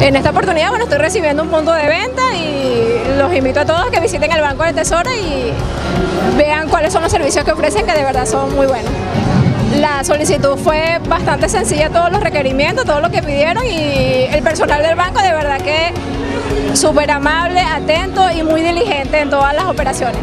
En esta oportunidad, bueno, estoy recibiendo un punto de venta y los invito a todos a que visiten el Banco del Tesoro y vean cuáles son los servicios que ofrecen, que de verdad son muy buenos. La solicitud fue bastante sencilla, todos los requerimientos, todo lo que pidieron y el personal del banco de verdad que súper amable, atento y muy diligente en todas las operaciones.